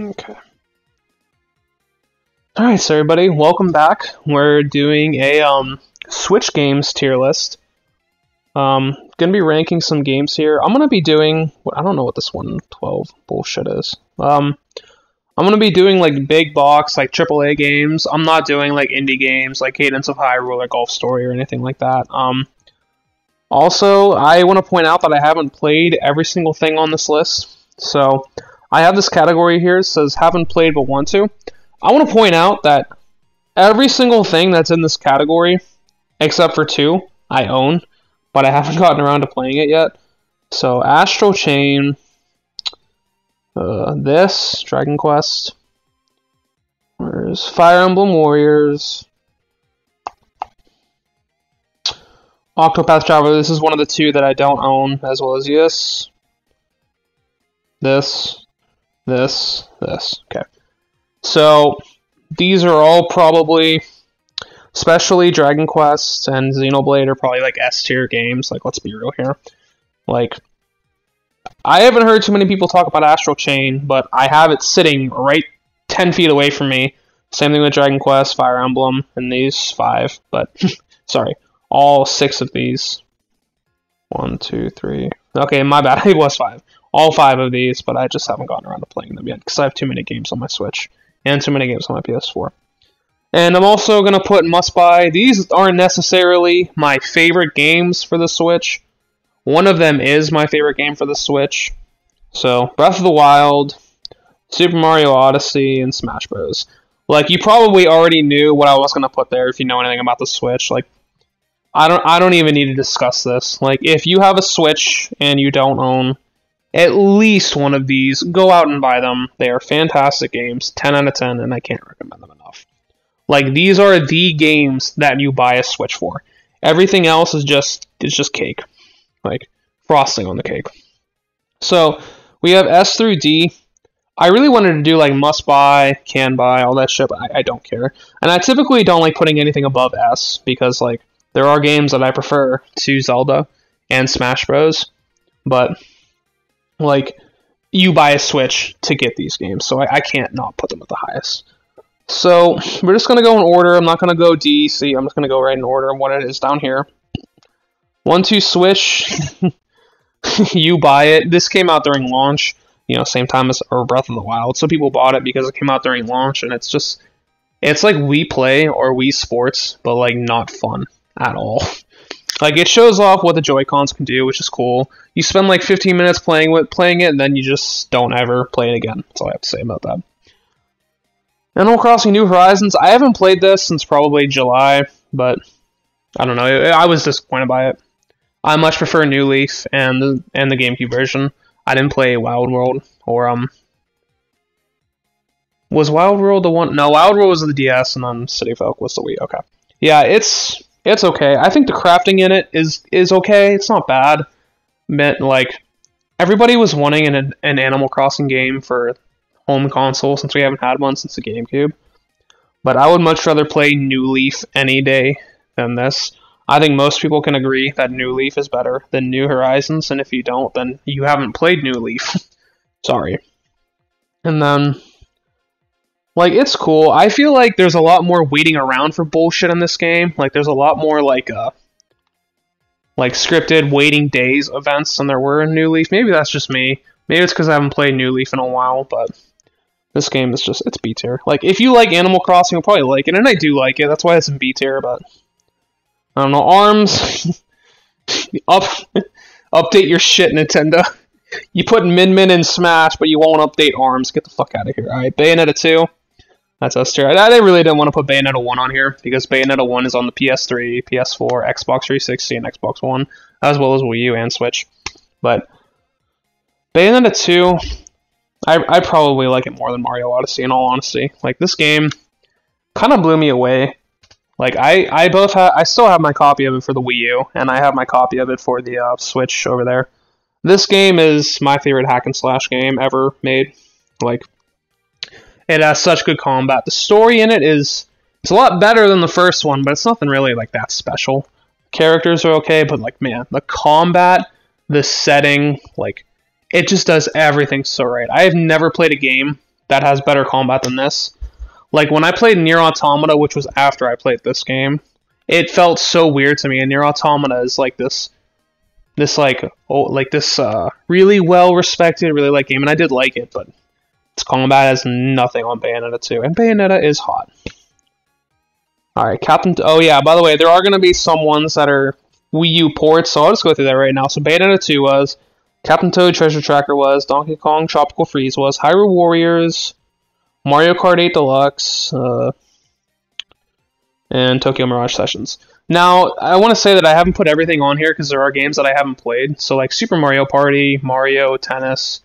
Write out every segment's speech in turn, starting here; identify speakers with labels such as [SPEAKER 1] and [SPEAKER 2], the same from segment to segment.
[SPEAKER 1] Okay. Alright, so everybody, welcome back. We're doing a um, Switch games tier list. Um, gonna be ranking some games here. I'm gonna be doing, I don't know what this 112 bullshit is. Um, I'm gonna be doing like big box, like AAA games. I'm not doing like indie games like Cadence of Hyrule or Golf Story or anything like that. Um, also, I want to point out that I haven't played every single thing on this list. So, I have this category here says haven't played but want to. I want to point out that every single thing that's in this category, except for two, I own, but I haven't gotten around to playing it yet. So Astral Chain, uh, this Dragon Quest, there's Fire Emblem Warriors, Octopath Traveler. This is one of the two that I don't own, as well as this, this, this, this. Okay. So these are all probably, especially Dragon Quest and Xenoblade, are probably like S tier games. Like, let's be real here. Like, I haven't heard too many people talk about Astral Chain, but I have it sitting right 10 feet away from me. Same thing with Dragon Quest, Fire Emblem, and these five. But, sorry, all six of these. One, two, three. Okay, my bad. It was five all five of these, but I just haven't gotten around to playing them yet because I have too many games on my Switch and too many games on my PS4. And I'm also going to put must buy. These aren't necessarily my favorite games for the Switch. One of them is my favorite game for the Switch. So, Breath of the Wild, Super Mario Odyssey, and Smash Bros. Like, you probably already knew what I was going to put there if you know anything about the Switch. Like, I don't I don't even need to discuss this. Like, if you have a Switch and you don't own at least one of these. Go out and buy them. They are fantastic games, 10 out of 10, and I can't recommend them enough. Like these are the games that you buy a Switch for. Everything else is just it's just cake. Like frosting on the cake. So, we have S through D. I really wanted to do like must buy, can buy, all that shit, but I, I don't care. And I typically don't like putting anything above S because like there are games that I prefer to Zelda and Smash Bros. But like you buy a Switch to get these games, so I, I can't not put them at the highest. So we're just gonna go in order. I'm not gonna go D, C. I'm just gonna go right in order what it is down here. One, two, Switch. you buy it. This came out during launch. You know, same time as or Breath of the Wild. So people bought it because it came out during launch, and it's just it's like Wii Play or Wii Sports, but like not fun at all. Like it shows off what the Joy Cons can do, which is cool. You spend like 15 minutes playing with playing it, and then you just don't ever play it again. That's all I have to say about that. Animal Crossing New Horizons. I haven't played this since probably July, but I don't know. I was disappointed by it. I much prefer New Leaf and the and the GameCube version. I didn't play Wild World or um. Was Wild World the one? No, Wild World was the DS, and then City Folk was the Wii. Okay, yeah, it's it's okay. I think the crafting in it is is okay. It's not bad. Meant like everybody was wanting an an Animal Crossing game for home console since we haven't had one since the GameCube. But I would much rather play New Leaf any day than this. I think most people can agree that New Leaf is better than New Horizons, and if you don't, then you haven't played New Leaf. Sorry. And then like it's cool. I feel like there's a lot more waiting around for bullshit in this game. Like there's a lot more like uh like scripted waiting days events than there were in New Leaf. Maybe that's just me. Maybe it's because I haven't played New Leaf in a while, but this game is just it's B tier. Like if you like Animal Crossing, you'll probably like it, and I do like it. That's why it's in B tier. But I don't know. Arms up update your shit, Nintendo. You put Min Min in Smash, but you won't update Arms. Get the fuck out of here. All right, Bayonetta two. That's us. I, I really didn't want to put Bayonetta 1 on here because Bayonetta 1 is on the PS3, PS4, Xbox 360, and Xbox One, as well as Wii U and Switch. But Bayonetta 2, I, I probably like it more than Mario Odyssey in all honesty. Like this game kind of blew me away. Like I, I both have, I still have my copy of it for the Wii U, and I have my copy of it for the uh, Switch over there. This game is my favorite hack and slash game ever made. Like it has such good combat. The story in it is it's a lot better than the first one, but it's nothing really like that special. Characters are okay, but like man, the combat, the setting, like it just does everything so right. I have never played a game that has better combat than this. Like when I played Nier Automata, which was after I played this game, it felt so weird to me. And Nier Automata is like this, this like oh like this uh, really well respected, really like game, and I did like it, but combat has nothing on Bayonetta 2, and Bayonetta is hot. All right, Captain. Oh yeah, by the way, there are going to be some ones that are Wii U ports, so I'll just go through that right now. So Bayonetta 2 was, Captain Toad Treasure Tracker was, Donkey Kong Tropical Freeze was, Hyrule Warriors, Mario Kart 8 Deluxe, uh, and Tokyo Mirage Sessions. Now, I want to say that I haven't put everything on here because there are games that I haven't played. So, like Super Mario Party, Mario Tennis,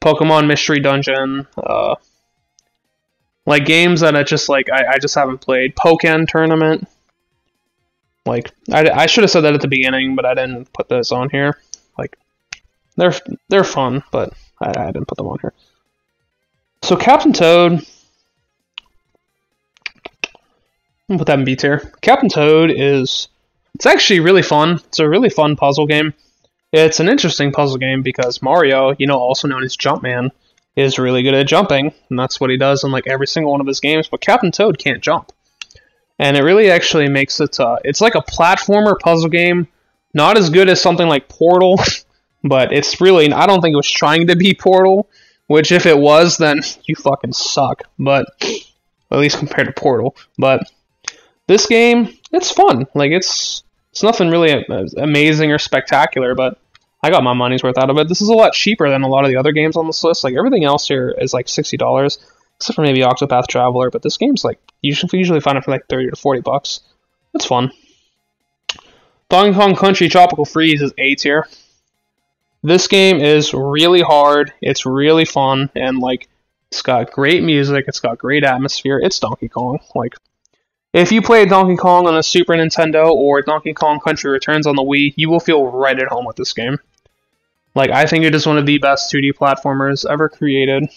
[SPEAKER 1] Pokemon Mystery Dungeon, uh, like games that I just like I, I just haven't played. Pokken Tournament. Like I, I should have said that at the beginning, but I didn't put those on here. Like they're they're fun, but I, I didn't put them on here. So Captain Toad, I'm put that in B tier. Captain Toad is it's actually really fun. It's a really fun puzzle game. It's an interesting puzzle game because Mario, you know, also known as Jumpman, is really good at jumping, and that's what he does in like every single one of his games. But Captain Toad can't jump and it really actually makes it uh, it's like a platformer puzzle game not as good as something like portal but it's really i don't think it was trying to be portal which if it was then you fucking suck but at least compared to portal but this game it's fun like it's it's nothing really amazing or spectacular but i got my money's worth out of it this is a lot cheaper than a lot of the other games on this list like everything else here is like $60 except for maybe Octopath Traveler. But this game's like you should usually find it for like thirty to forty bucks. It's fun. Donkey Kong Country Tropical Freeze is A tier. This game is really hard. It's really fun and like it's got great music. It's got great atmosphere. It's Donkey Kong. Like if you play Donkey Kong on a Super Nintendo or Donkey Kong Country Returns on the Wii, you will feel right at home with this game. Like I think it is one of the best 2D platformers ever created.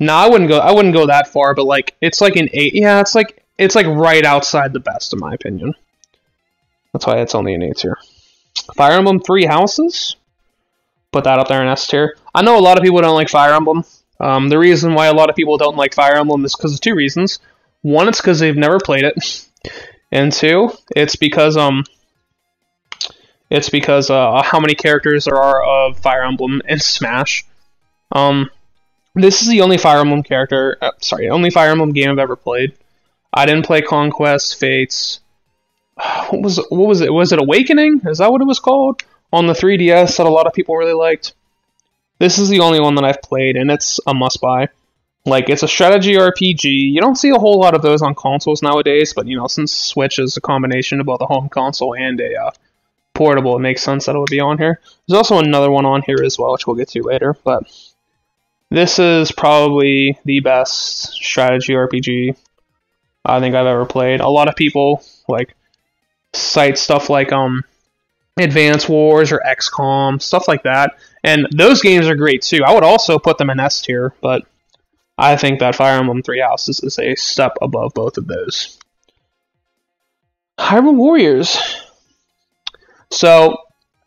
[SPEAKER 1] No, I wouldn't go. I wouldn't go that far, but like it's like an eight. Yeah, it's like it's like right outside the best in my opinion. That's why it's only an eight tier. Fire Emblem Three Houses. Put that up there in S tier. I know a lot of people don't like Fire Emblem. Um, the reason why a lot of people don't like Fire Emblem is because of two reasons. One, it's because they've never played it, and two, it's because um, it's because uh, how many characters there are of Fire Emblem in Smash. Um, this is the only Fire Emblem character, uh, sorry, only Fire Emblem game I've ever played. I didn't play Conquest, Fates. What was what was it? Was it Awakening? Is that what it was called on the 3DS that a lot of people really liked? This is the only one that I've played, and it's a must buy. Like it's a strategy RPG. You don't see a whole lot of those on consoles nowadays, but you know since Switch is a combination of both a home console and a uh, portable, it makes sense that it would be on here. There's also another one on here as well, which we'll get to later, but this is probably the best strategy RPG I think I've ever played. A lot of people like cite stuff like um Advance Wars or XCOM, stuff like that. And those games are great too. I would also put them in S tier, but I think that Fire Emblem Three Houses is a step above both of those. Hyrule Warriors. So,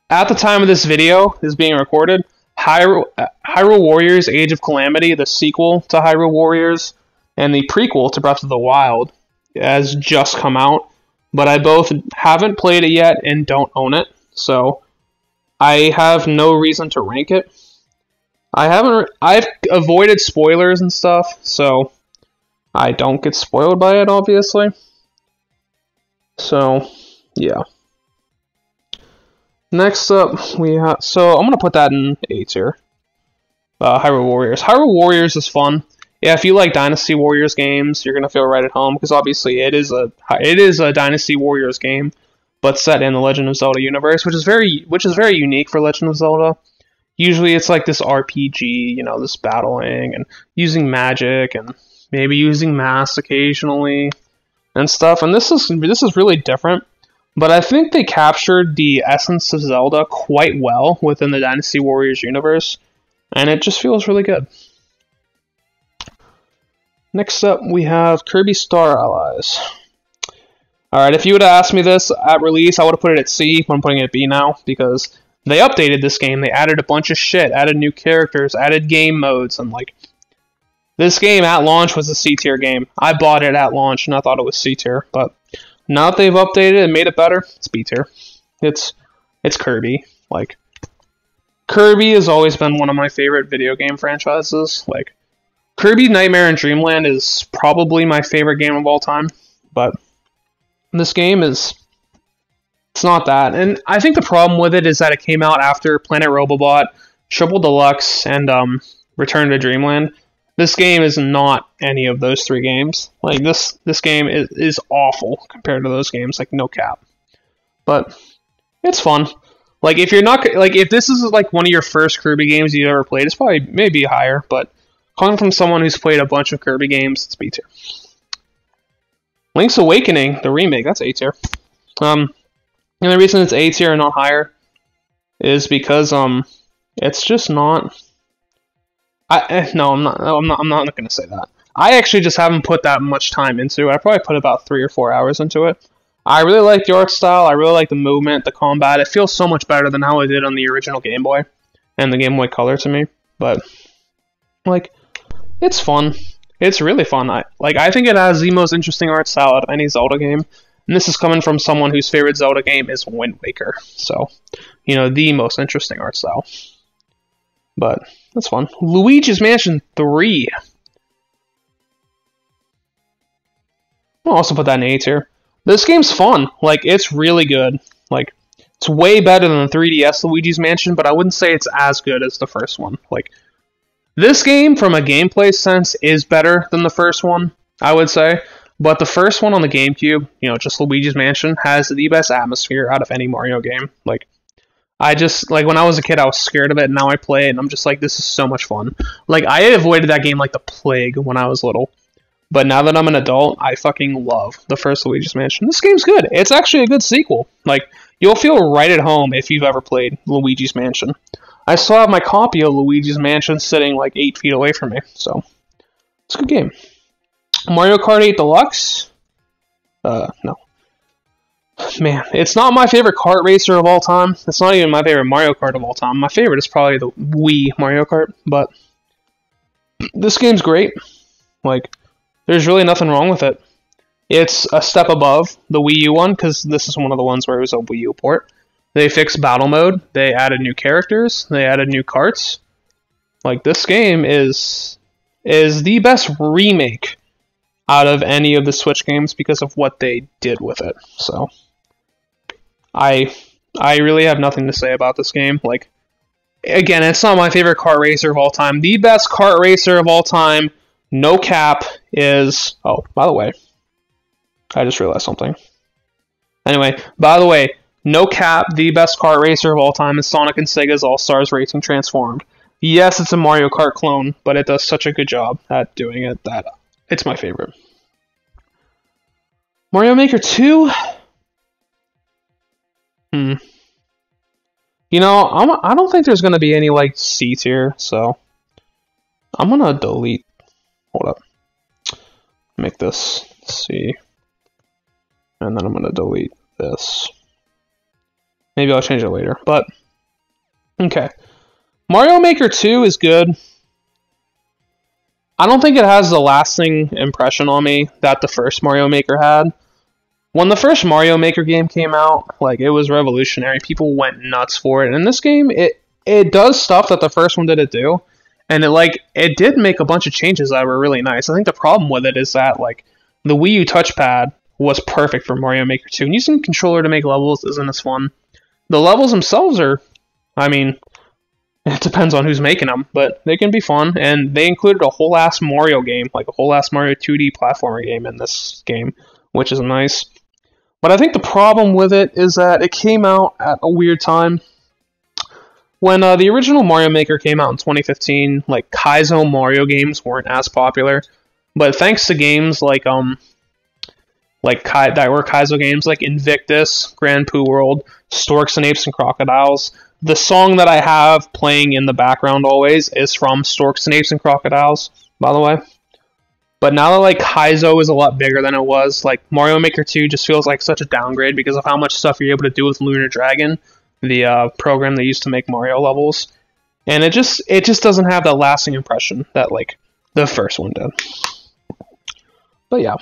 [SPEAKER 1] at the time of this video is being recorded, Hyrule, Hyrule Warriors Age of Calamity, the sequel to Hyrule Warriors, and the prequel to Breath of the Wild has just come out, but I both haven't played it yet and don't own it, so I have no reason to rank it. I haven't. I've avoided spoilers and stuff, so I don't get spoiled by it, obviously. So, yeah. Next up, we have. So I'm gonna put that in A tier. Uh, Hyrule Warriors. Hyrule Warriors is fun. Yeah, if you like Dynasty Warriors games, you're gonna feel right at home because obviously it is a it is a Dynasty Warriors game, but set in the Legend of Zelda universe, which is very which is very unique for Legend of Zelda. Usually, it's like this RPG, you know, this battling and using magic and maybe using mass occasionally and stuff. And this is this is really different but I think they captured the essence of Zelda quite well within the Dynasty Warriors universe, and it just feels really good. Next up, we have Kirby Star Allies. Alright, if you would have asked me this at release, I would have put it at C, but I'm putting it at B now, because they updated this game. They added a bunch of shit, added new characters, added game modes, and like, This game at launch was a C tier game. I bought it at launch and I thought it was C tier, but now that they've updated it and made it better, it's B tier. It's it's Kirby. Like Kirby has always been one of my favorite video game franchises. Like Kirby Nightmare and Dreamland is probably my favorite game of all time, but this game is it's not that. And I think the problem with it is that it came out after Planet Robobot, Triple Deluxe, and um, Return to Dreamland. This game is not any of those three games. Like this this game is, is awful compared to those games, like no cap. But it's fun. Like if you're not like if this is like one of your first Kirby games you've ever played, it's probably maybe higher, but coming from someone who's played a bunch of Kirby games, it's B tier. Link's Awakening, the remake, that's A tier. Um, and the reason it's A tier and not higher is because um, it's just not. I eh, no, I'm not. I'm not. I'm not going to say that. I actually just haven't put that much time into it. I probably put about three or four hours into it. I really like the art style. I really like the movement, the combat. It feels so much better than how it did on the original Game Boy and the Game Boy Color to me. But like, it's fun. It's really fun. I like. I think it has the most interesting art style out of any Zelda game. And this is coming from someone whose favorite Zelda game is Wind Waker. So, you know, the most interesting art style. But that's fun. Luigi's Mansion 3. I'll also put that in A tier. This game's fun. Like, it's really good. Like, it's way better than the 3DS Luigi's Mansion, but I wouldn't say it's as good as the first one. Like, this game, from a gameplay sense, is better than the first one, I would say. But the first one on the GameCube, you know, just Luigi's Mansion, has the best atmosphere out of any Mario game. Like, I just like when I was a kid, I was scared of it. And now I play it, and I'm just like, this is so much fun. Like, I avoided that game like the plague when I was little. But now that I'm an adult, I fucking love the first Luigi's Mansion. This game's good. It's actually a good sequel. Like, you'll feel right at home if you've ever played Luigi's Mansion. I still have my copy of Luigi's Mansion sitting like eight feet away from me, so it's a good game. Mario Kart 8 Deluxe? Uh, no. Man, it's not my favorite kart racer of all time. It's not even my favorite Mario Kart of all time. My favorite is probably the Wii Mario Kart, but this game's great. Like, there's really nothing wrong with it. It's a step above the Wii U one because this is one of the ones where it was a Wii U port. They fixed battle mode. They added new characters. They added new carts. Like this game is is the best remake out of any of the Switch games because of what they did with it. So I I really have nothing to say about this game. Like again, it's not my favorite kart racer of all time. The best kart racer of all time, no cap, is oh, by the way, I just realized something. Anyway, by the way, no cap, the best kart racer of all time is Sonic and Sega's All Stars Racing Transformed. Yes, it's a Mario Kart clone, but it does such a good job at doing it that it's my favorite. Mario Maker 2? Hmm. You know, I'm, I don't think there's going to be any, like, C tier, so... I'm going to delete... Hold up. Make this C. And then I'm going to delete this. Maybe I'll change it later, but... Okay. Mario Maker 2 is good. I don't think it has the lasting impression on me that the first Mario Maker had. When the first Mario Maker game came out, like it was revolutionary. People went nuts for it. And this game, it it does stuff that the first one didn't do, and it like it did make a bunch of changes that were really nice. I think the problem with it is that like the Wii U touchpad was perfect for Mario Maker 2, and using controller to make levels isn't as fun. The levels themselves are, I mean, it depends on who's making them, but they can be fun. And they included a whole ass Mario game, like a whole ass Mario 2D platformer game in this game, which is nice. But I think the problem with it is that it came out at a weird time. When uh, the original Mario Maker came out in 2015, like Kaizo Mario games weren't as popular, but thanks to games like um, like Kai- that were Kaizo games like Invictus, Grand Poo World, Storks and Apes and Crocodiles, the song that I have playing in the background always is from Storks and Apes and Crocodiles, by the way. But now that like Kaizo is a lot bigger than it was, like Mario Maker 2 just feels like such a downgrade because of how much stuff you're able to do with Lunar Dragon, the uh, program they used to make Mario levels. And it just it just doesn't have that lasting impression that like The first one did. But yeah.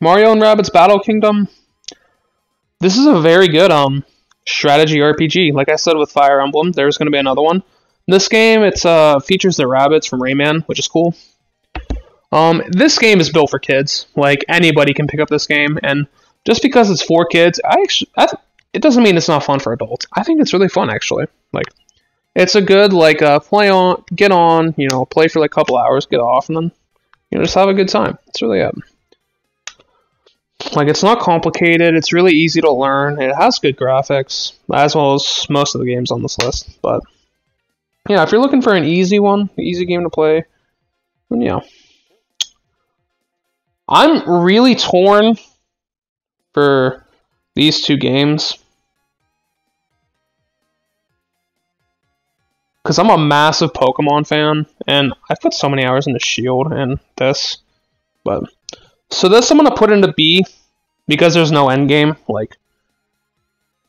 [SPEAKER 1] Mario and Rabbids Battle Kingdom. This is a very good um strategy RPG. Like I said with Fire Emblem, there's going to be another one. This game, it's uh features the Rabbids from Rayman, which is cool. Um, this game is built for kids. Like anybody can pick up this game, and just because it's for kids, I actually, I, it doesn't mean it's not fun for adults. I think it's really fun actually. Like, it's a good like uh, play on, get on, you know, play for like a couple hours, get off, and then you know just have a good time. It's really it. Like it's not complicated. It's really easy to learn. It has good graphics, as well as most of the games on this list. But yeah, if you're looking for an easy one, easy game to play, then yeah. I'm really torn for these two games. Because I'm a massive Pokemon fan, and I've put so many hours into Shield and this. But so this I'm gonna put into B because there's no end game. Like,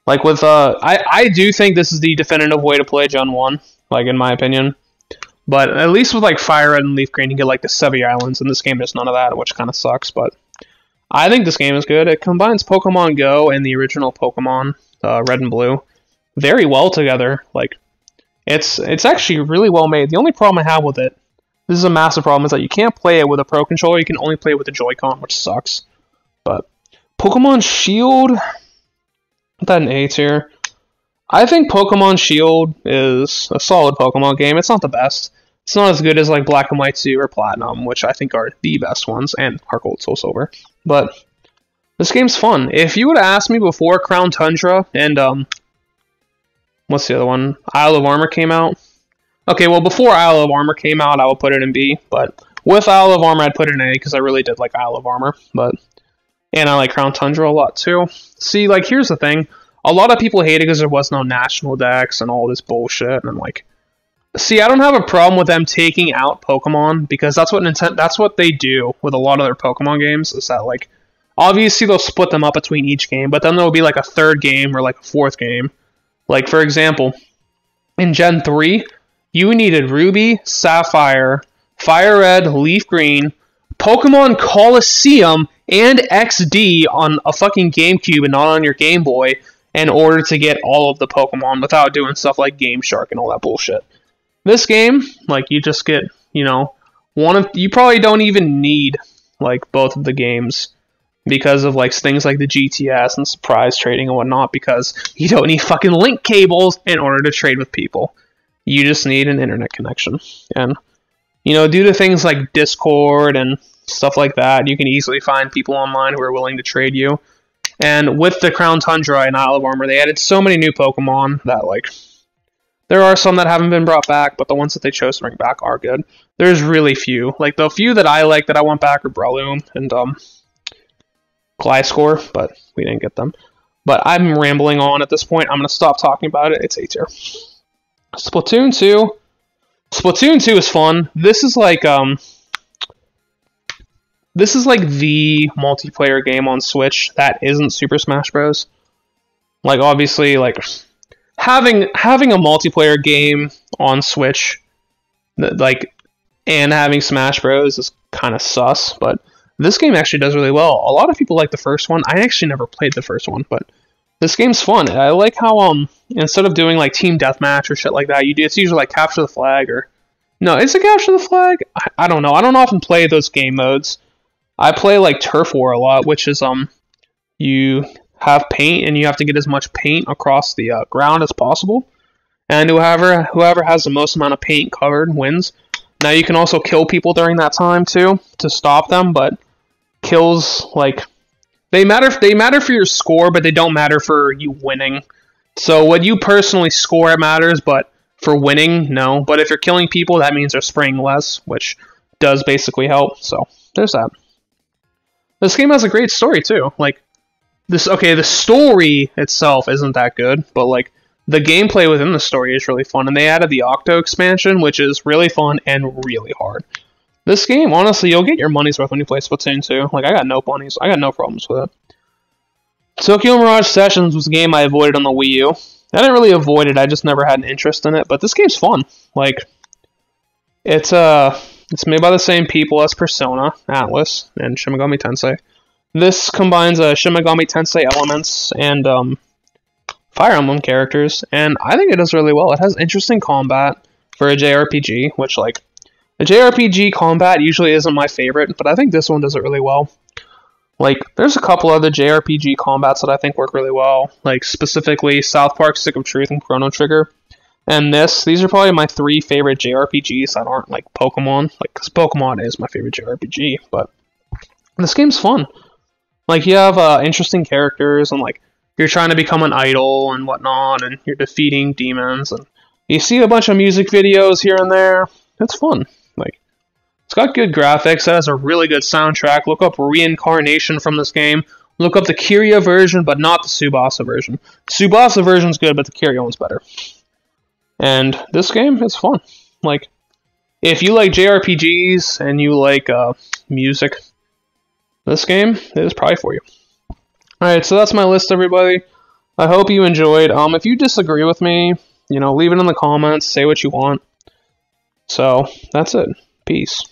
[SPEAKER 1] like with uh, I I do think this is the definitive way to play Gen One. Like in my opinion. But at least with like Fire Red and Leaf Green, you get like the Sevii Islands, and this game has none of that, which kind of sucks. But I think this game is good. It combines Pokemon Go and the original Pokemon uh, Red and Blue very well together. Like it's it's actually really well made. The only problem I have with it, this is a massive problem, is that you can't play it with a Pro controller. You can only play it with a Joy-Con, which sucks. But Pokemon Shield, put that in A tier. I think Pokemon Shield is a solid Pokemon game. It's not the best. It's not as good as like Black and White 2 or Platinum, which I think are the best ones, and Heart Gold Soul Silver. But this game's fun. If you would have asked me before Crown Tundra and um what's the other one? Isle of Armor came out. Okay, well before Isle of Armor came out, I would put it in B, but with Isle of Armor I'd put it in A because I really did like Isle of Armor, but and I like Crown Tundra a lot too. See, like here's the thing. A lot of people hate it because there was no national dex and all this bullshit, and I'm like, See, I don't have a problem with them taking out Pokemon because that's what Nintendo that's what they do with a lot of their Pokemon games is that like obviously they'll split them up between each game, but then there'll be like a third game or like a fourth game. Like for example, in Gen 3, you needed Ruby, Sapphire, Fire Red, Leaf Green, Pokemon Colosseum, and XD on a fucking GameCube and not on your Game Boy in order to get all of the Pokemon without doing stuff like Game Shark and all that bullshit. This game, like you just get, you know, one of you probably don't even need like both of the games because of like things like the GTS and surprise trading and whatnot because you don't need fucking link cables in order to trade with people. You just need an internet connection. And you know, due to things like Discord and stuff like that, you can easily find people online who are willing to trade you. And with the Crown Tundra and Isle of Armor, they added so many new Pokemon that like there are some that haven't been brought back, but the ones that they chose to bring back are good. There's really few. Like the few that I like that I want back are Breloom and um Gliscor, but we didn't get them. But I'm rambling on at this point. I'm gonna stop talking about it. It's A tier. Splatoon 2. Splatoon 2 is fun. This is like um this is like the multiplayer game on Switch that isn't Super Smash Bros. Like obviously like having having a multiplayer game on Switch, like, and having Smash Bros is kind of sus. But this game actually does really well. A lot of people like the first one. I actually never played the first one, but this game's fun. I like how um instead of doing like team deathmatch or shit like that, you do it's usually like capture the flag or no, is it capture the flag? I, I don't know. I don't often play those game modes. I play like turf war a lot, which is um you have paint, and you have to get as much paint across the uh, ground as possible. And whoever whoever has the most amount of paint covered wins. Now you can also kill people during that time too to stop them, but kills like they matter they matter for your score, but they don't matter for you winning. So what you personally score it matters, but for winning, no. But if you're killing people, that means they're spraying less, which does basically help. So there's that. This game has a great story too. Like this okay, the story itself isn't that good, but like the gameplay within the story is really fun, and they added the Octo expansion, which is really fun and really hard. This game, honestly, you'll get your money's worth when you play Splatoon 2. Like I got no bunnies, I got no problems with it. Tokyo Mirage Sessions was a game I avoided on the Wii U. I didn't really avoid it, I just never had an interest in it, but this game's fun. Like, it's, uh, It's made by the same people as Persona, Atlus, and Shin Megami Tensei. This combines uh, Shin Megami Tensei elements and um, Fire Emblem characters, and I think it does really well. It has interesting combat for a JRPG, which like a JRPG combat usually isn't my favorite, but I think this one does it really well. Like, there's a couple other JRPG combats that I think work really well, like specifically South Park Stick of Truth and Chrono Trigger. And this, these are probably my three favorite JRPGs that aren't like Pokemon, like because Pokemon is my favorite JRPG, but this game's fun. Like you have uh, interesting characters and like you're trying to become an idol and whatnot, and you're defeating demons, and you see a bunch of music videos here and there. It's fun. Like it's got good graphics. It has a really good soundtrack. Look up Reincarnation from this game. Look up the Kiria version, but not the Tsubasa version. Tsubasa version's good, but the Kiria one's better. And this game is fun. Like, if you like JRPGs and you like uh, music, this game is probably for you. Alright, so that's my list, everybody. I hope you enjoyed. Um, if you disagree with me, you know, leave it in the comments, say what you want. So, that's it. Peace.